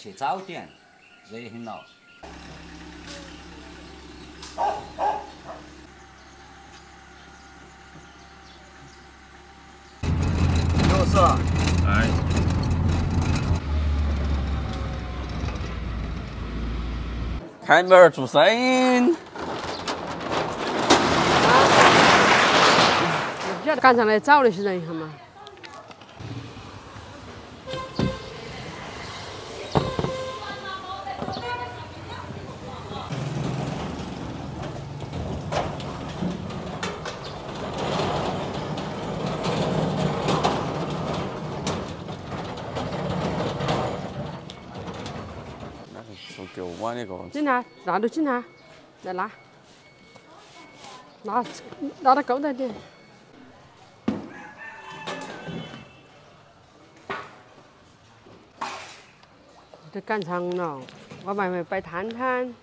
去早点，热很了。有事啊？哎，开门儿做生意。不晓得赶上来找那些人一下嘛？进来，拿都进来，来拿，拿拿得高了点。这赶场了，我外面摆摊摊。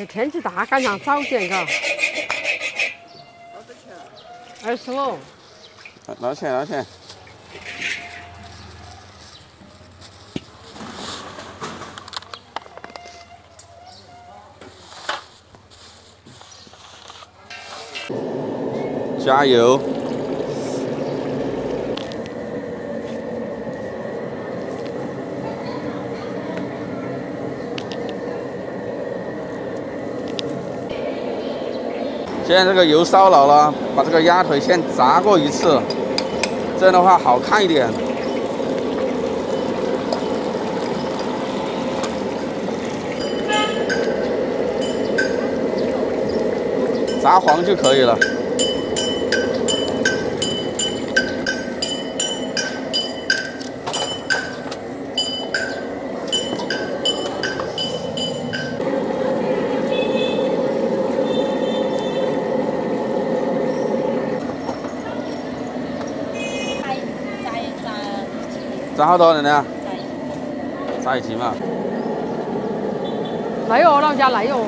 这天气大，赶上早点，嘎。二十五。拿钱拿钱。加油！现在这个油烧老了，把这个鸭腿先炸过一次，这样的话好看一点。炸黄就可以了。炸好多人呢？在一起嘛。来哟，老家来哟。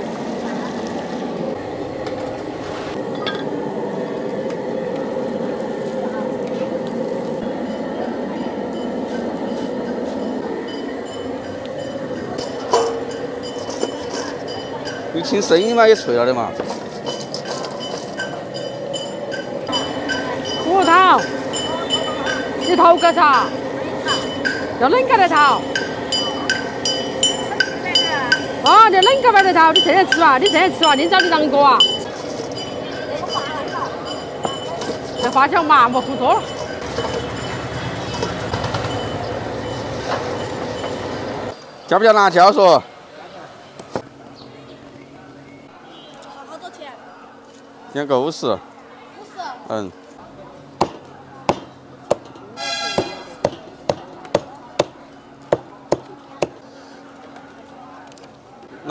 有听声音嘛，也脆了的嘛。葡萄，你头个啥？要冷个来炒？哦，你啷个摆得炒？你这样吃哇？你这样吃哇？你找你啷个啊？这花椒麻么糊多了。加不加辣椒说？好多钱？两个五十。五十。嗯。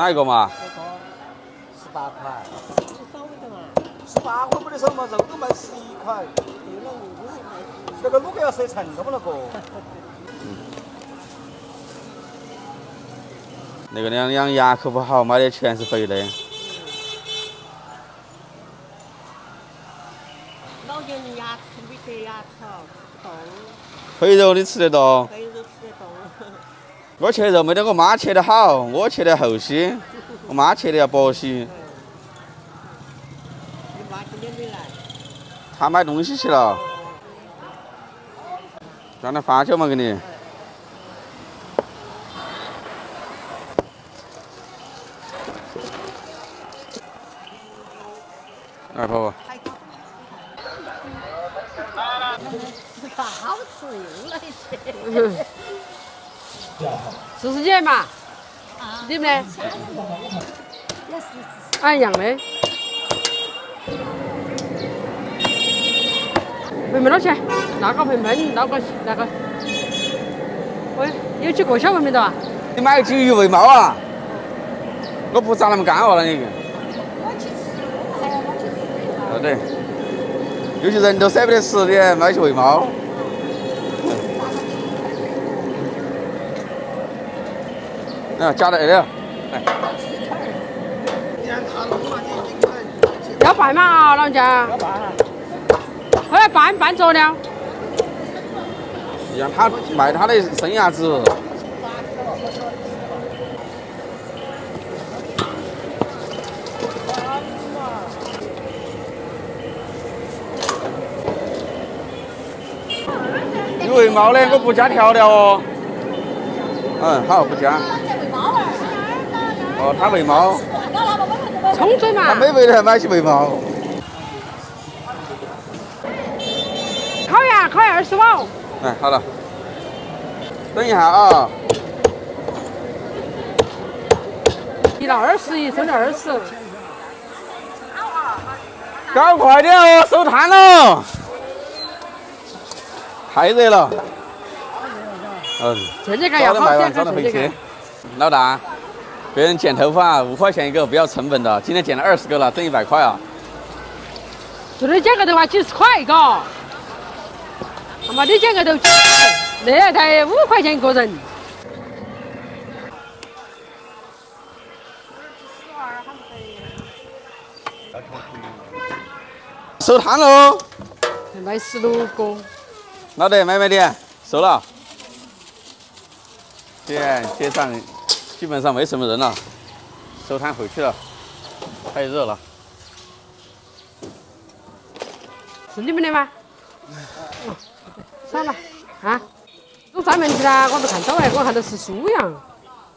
哪一个嘛？十八块。十八块没得少嘛，肉都卖十一块。那个卤个要折成的嘛那个。那个两养牙口不好，买的全是肥的。老年人牙齿没得牙齿，吃不动。肥肉你吃得动？肥肉吃得动。我切肉没得我妈切得好，我切的厚些，我妈切的要薄些。你妈今天没来。她买东西去了。装点花椒嘛给你。来，婆婆。好吃又来些。四十几嘛？你们呢？啊，一样的。盆盆多少钱？那个盆盆，那个那个。喂，有几个小盆盆的啊？你买鲫鱼喂猫啊？我不炸那么干哦，那你。哦对，有些人都舍不得吃的，买去喂猫。啊，加在这里，来。要拌嘛，老人家。要拌。后来拌拌着了。让他卖他的生鸭子。你喂猫的，我不加调料哦。嗯，好，不加。哦，他喂猫。冲嘴嘛。他没喂的，买去喂猫。烤鸭，烤鸭二十五。哎，好了。等一下啊。一到二十一，收了二十。搞快点哦，收摊了。太热了。嗯，这几个要好点，这几个。老大，别人剪头发五块钱一个，不要成本的。今天剪了二十个了，挣一百块啊。昨天剪个头发几十块一个，他妈你剪个头，那才五块钱一个人。收摊喽！卖十六个。老弟，买买点？收了。店街上基本上没什么人了，收摊回去了，太热了。是你们的吗？算了，啊，都站门去了，我没看到哎，我看到是数样。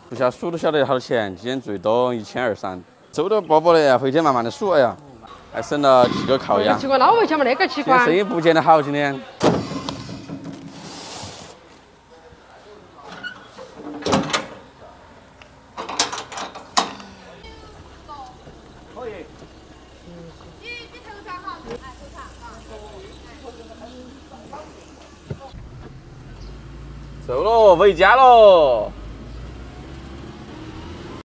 不晓数都晓得好多钱，今天最多一千二三，收都薄薄的，回去慢慢的数。哎呀，还省了几个烤鸭。奇怪，那为什么那个奇怪？生意不见得好，今天。走喽，回家喽。